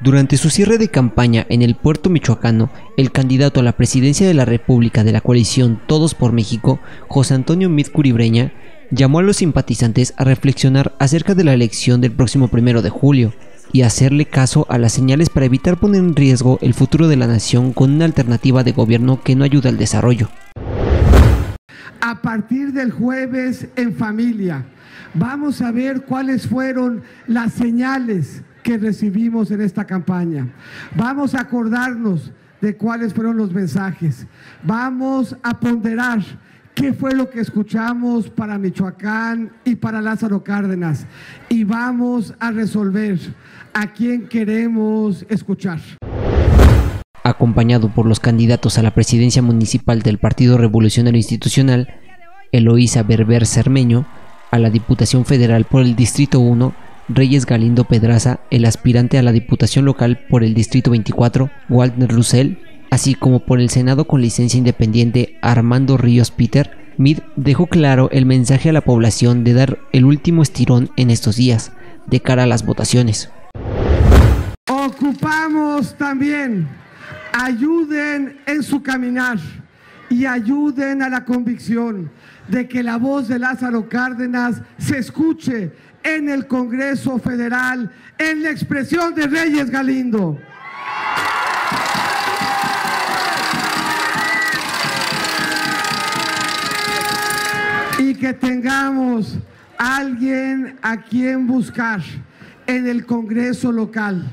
Durante su cierre de campaña en el puerto michoacano, el candidato a la presidencia de la República de la coalición Todos por México, José Antonio Mid Curibreña, llamó a los simpatizantes a reflexionar acerca de la elección del próximo primero de julio y hacerle caso a las señales para evitar poner en riesgo el futuro de la nación con una alternativa de gobierno que no ayuda al desarrollo. A partir del jueves en familia, vamos a ver cuáles fueron las señales que recibimos en esta campaña. Vamos a acordarnos de cuáles fueron los mensajes. Vamos a ponderar qué fue lo que escuchamos para Michoacán y para Lázaro Cárdenas. Y vamos a resolver a quién queremos escuchar. Acompañado por los candidatos a la presidencia municipal del Partido Revolucionario Institucional, Eloísa Berber Cermeño, a la Diputación Federal por el Distrito 1, Reyes Galindo Pedraza, el aspirante a la Diputación Local por el Distrito 24, Walter Russell, así como por el Senado con licencia independiente Armando Ríos Peter, Mid dejó claro el mensaje a la población de dar el último estirón en estos días, de cara a las votaciones. Ocupamos también, ayuden en su caminar y ayuden a la convicción de que la voz de Lázaro Cárdenas se escuche en el Congreso Federal, en la expresión de Reyes Galindo. Y que tengamos alguien a quien buscar en el Congreso local.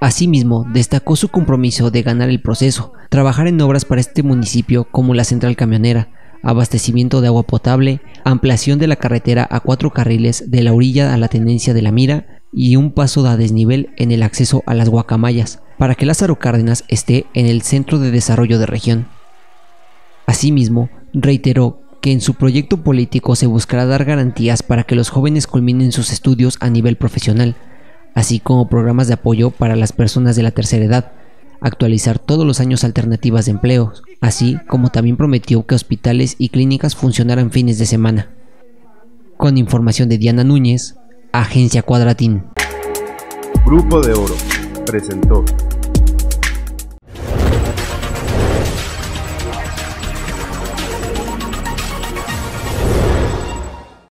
Asimismo, destacó su compromiso de ganar el proceso, trabajar en obras para este municipio como la central camionera, abastecimiento de agua potable, ampliación de la carretera a cuatro carriles de la orilla a la tendencia de la mira y un paso de desnivel en el acceso a las guacamayas, para que Lázaro Cárdenas esté en el centro de desarrollo de región. Asimismo, reiteró que en su proyecto político se buscará dar garantías para que los jóvenes culminen sus estudios a nivel profesional, así como programas de apoyo para las personas de la tercera edad, actualizar todos los años alternativas de empleo, así como también prometió que hospitales y clínicas funcionaran fines de semana. Con información de Diana Núñez, Agencia Cuadratín. Grupo de Oro presentó